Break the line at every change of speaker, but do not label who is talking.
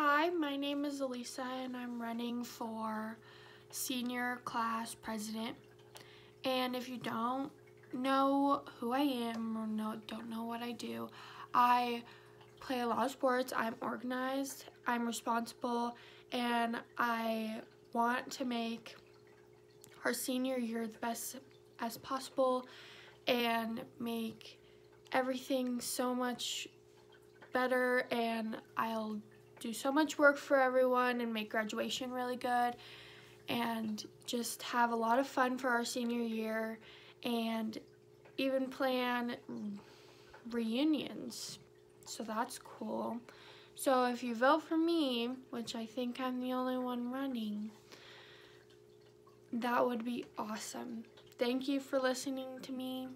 Hi, my name is Elisa and I'm running for senior class president. And if you don't know who I am or know, don't know what I do, I play a lot of sports, I'm organized, I'm responsible, and I want to make our senior year the best as possible and make everything so much better and I'll do so much work for everyone and make graduation really good and just have a lot of fun for our senior year and even plan reunions. So that's cool. So if you vote for me, which I think I'm the only one running, that would be awesome. Thank you for listening to me.